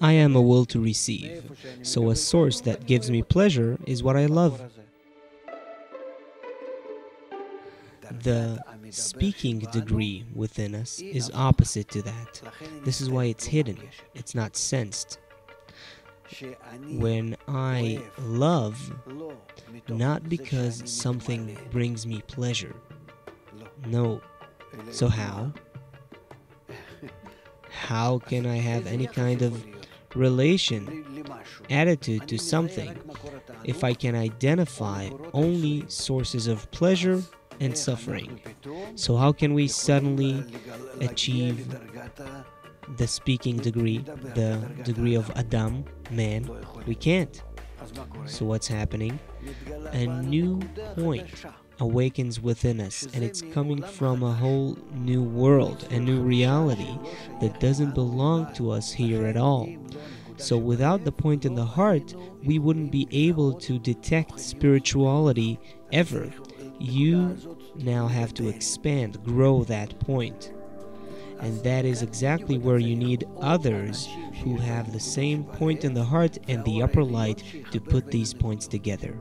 I am a will to receive, so a source that gives me pleasure is what I love. The speaking degree within us is opposite to that. This is why it's hidden, it's not sensed. When I love, not because something brings me pleasure. No. So, how? How can I have any kind of relation, attitude to something if I can identify only sources of pleasure and suffering? So, how can we suddenly achieve the speaking degree, the degree of Adam, man? We can't. So, what's happening? A new point awakens within us, and it's coming from a whole new world, a new reality that doesn't belong to us here at all. So, without the point in the heart, we wouldn't be able to detect spirituality ever. You now have to expand, grow that point. And that is exactly where you need others who have the same point in the heart and the upper light to put these points together.